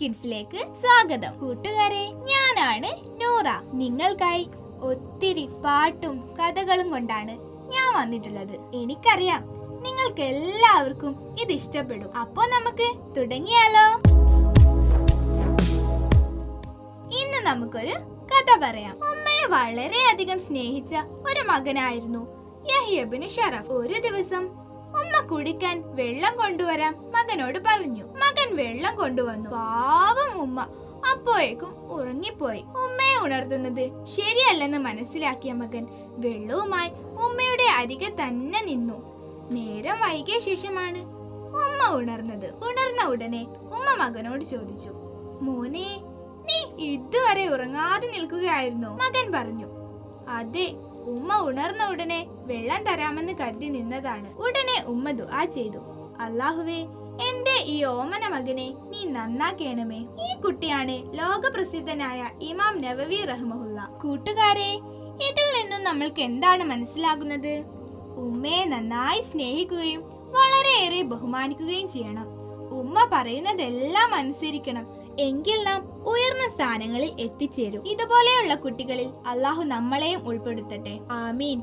കിഡ്സിലേക്ക് സ്വാഗതം. കൂട്ടുകാരെ ഞാനാണ് നൂറ. നിങ്ങൾക്കായി ഒത്തിരി പാട്ടും കഥകളും കൊണ്ടാണ് ഞാൻ വന്നിട്ടുള്ളത്. എനിക്കറിയാം നിങ്ങൾക്ക് എല്ലാവർക്കും ഇത് ഇഷ്ടപ്പെടും. അപ്പോ നമുക്ക് തുടങ്ങിയാലോ? ഇന്ന് നമുക്കൊരു കഥ പറയാം. ഉമ്മയെ വളരെയധികം സ്നേഹിച്ച ഒരു മകനായിരുന്നു യഹിയബിന് ഷറഫ്. ഒരു ദിവസം ഉമ്മ കുടിക്കാൻ വെള്ളം കൊണ്ടുവരാം മകനോട് പറഞ്ഞു. മകൻ വെള്ളം കൊണ്ടുവന്നു. പാവം ഉമ്മ. അപ്പോഴേക്കും ഉറങ്ങിപ്പോയി. ഉമ്മയെ ഉണർത്തുന്നത് ശരിയല്ലെന്ന് മനസ്സിലാക്കിയ മകൻ വെള്ളവുമായി ഉമ്മയുടെ അരികെ തന്നെ നിന്നു. നേരം വൈകിയ ശേഷമാണ് ഉമ്മ ഉണർന്നത്. ഉണർന്ന ഉടനെ ഉമ്മ മകനോട് ചോദിച്ചു മോനെ നീ ഇതുവരെ ഉറങ്ങാതെ നിൽക്കുകയായിരുന്നു? മകൻ പറഞ്ഞു അതെ ഉമ്മ ഉണർന്ന ഉടനെ വെള്ളം തരാമെന്ന് കരുതി നിന്നതാണ്. ഉടനെ ഉമ്മ ദുആ ചെയ്തു. അള്ളാഹുവേ എന്റെ ഈ ഓമന മകനെ നീ നന്നാക്കേണമേ. ഈ കുട്ടിയാണ് ലോകപ്രസിദ്ധനായ ഇമാം നവവി റഹ്മുല്ല കൂട്ടുകാരെ ഇതിൽ നിന്നും നമ്മൾക്ക് എന്താണ് മനസ്സിലാകുന്നത്? ഉമ്മയെ നന്നായി സ്നേഹിക്കുകയും വളരെയേറെ ബഹുമാനിക്കുകയും ചെയ്യണം. ഉമ്മ പറയുന്നതെല്ലാം അനുസരിക്കണം. എങ്കിൽ നാം ഉയർന്ന സ്ഥാനങ്ങളിൽ എത്തിച്ചേരും. ഇതുപോലെയുള്ള കുട്ടികളിൽ അള്ളാഹു നമ്മളെയും ഉൾപ്പെടുത്തട്ടെ. ആമീൻ.